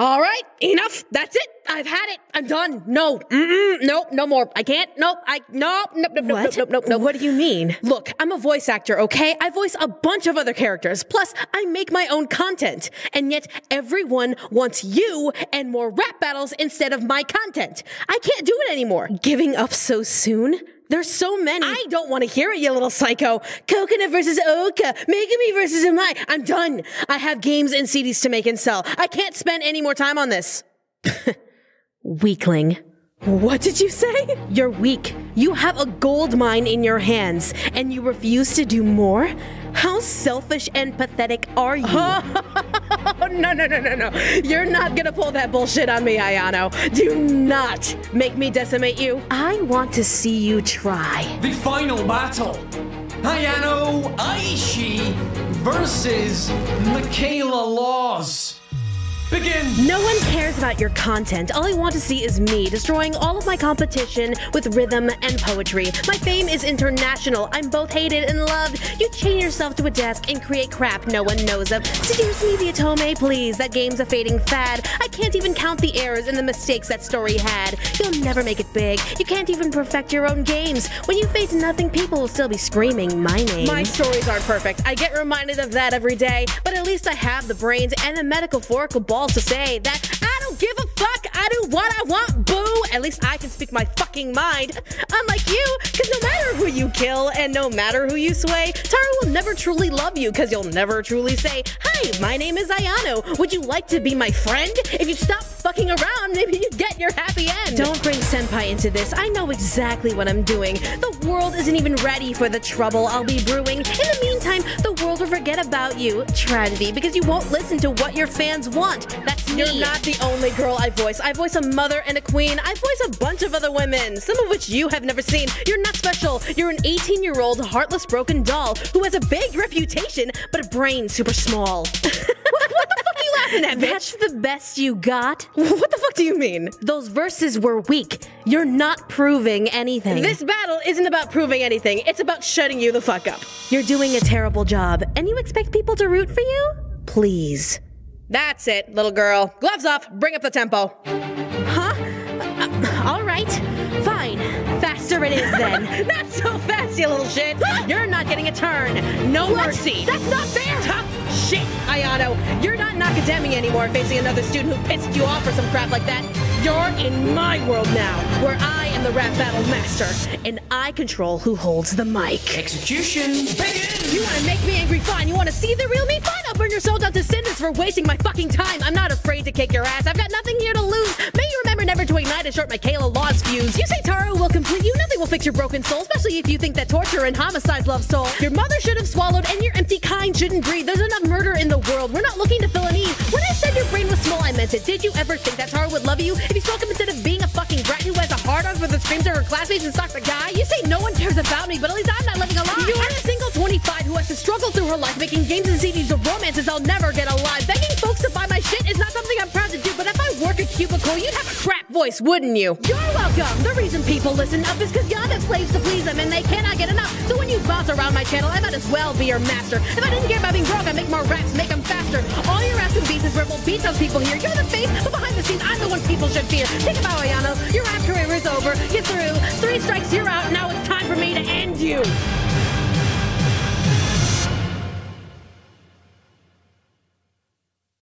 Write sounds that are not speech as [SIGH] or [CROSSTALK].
All right, enough. That's it. I've had it. I'm done. No, mm-mm, nope, no more. I can't. Nope. I nope. Nope. Nope. What? Nope. Nope. Nope. nope. What do you mean? Look, I'm a voice actor, okay? I voice a bunch of other characters. Plus, I make my own content. And yet, everyone wants you and more rap battles instead of my content. I can't do it anymore. Giving up so soon? There's so many. I don't want to hear it, you little psycho. Kokona versus Oka. Megami versus Amai. I'm done. I have games and CDs to make and sell. I can't spend any more time on this. [LAUGHS] Weakling. What did you say? You're weak. You have a gold mine in your hands, and you refuse to do more? How selfish and pathetic are you? [LAUGHS] Oh, [LAUGHS] no, no, no, no, no. You're not gonna pull that bullshit on me, Ayano. Do not make me decimate you. I want to see you try. The final battle Ayano Aishi versus Michaela Laws. Begin! No one cares about your content. All I want to see is me destroying all of my competition with rhythm and poetry. My fame is international. I'm both hated and loved. You chain yourself to a desk and create crap no one knows of. Seduce me the Otome, please. That game's a fading fad. I can't even count the errors and the mistakes that story had. You'll never make it big. You can't even perfect your own games. When you face nothing, people will still be screaming my name. My stories aren't perfect. I get reminded of that every day, but at least I have the brains and the metaphorical balls to say that I don't give a fuck. I do what I want. At least I can speak my fucking mind. Unlike you, because no matter who you kill and no matter who you sway, Taro will never truly love you because you'll never truly say, Hi, my name is Ayano. Would you like to be my friend? If you stop fucking around, maybe you'd get your happy end. Don't bring Senpai into this. I know exactly what I'm doing. The world isn't even ready for the trouble I'll be brewing. In the meantime, the world will forget about you. Tragedy, because you won't listen to what your fans want. That's me. You're not the only girl I voice. I voice a mother and a queen. I voice a bunch of other women, some of which you have never seen. You're not special. You're an 18 year old heartless broken doll who has a big reputation, but a brain super small. [LAUGHS] what, what the fuck are you laughing at, bitch? That's the best you got? What the fuck do you mean? Those verses were weak. You're not proving anything. This battle isn't about proving anything, it's about shutting you the fuck up. You're doing a terrible job, and you expect people to root for you? Please. That's it, little girl. Gloves off, bring up the tempo. It is then. [LAUGHS] not so fast, you little shit. You're not getting a turn. No What? mercy. That's not fair. Tough shit, Ayano. You're not in Akademi anymore facing another student who pissed you off for some crap like that. You're in my world now, where I am the rap battle master, and I control who holds the mic. Execution begin! You wanna make me angry? Fine. You wanna see the real me? Fine. I'll burn your soul down to cinders for wasting my fucking time. I'm not afraid to kick your ass. I've got nothing here to lose. May you remember never to ignite a short Michaela Law's fuse. You say Taro will fix your broken soul, especially if you think that torture and homicides love soul. Your mother should have swallowed, and your empty kind shouldn't breathe. There's enough murder in the world. We're not looking to fill a need. When I said your brain was small, I meant it. Did you ever think that Taro would love you if you spoke him instead of being a fucking brat who has a hard on for the screams of her classmates and stalks a guy? You say no one cares about me, but at least I'm not living a lie. You're a single 25 who has to struggle through her life making games and CDs of romances I'll never get alive. Begging folks to buy my shit is not something I'm proud to do, but if I work a cubicle, you'd have a crap voice, wouldn't you? You're welcome. The reason people listen up is because you're the slaves to please them and they cannot get enough. So when you bounce around my channel, I might as well be your master. If I didn't care about being broke, I'd make more raps, make them faster. All your ass and beats is verbal beat those people here. You're the face, but behind the scenes, I'm the one people should fear. Think about Ayano. Your rap career is over. You're through. Three strikes, you're out. Now it's time for me to end you.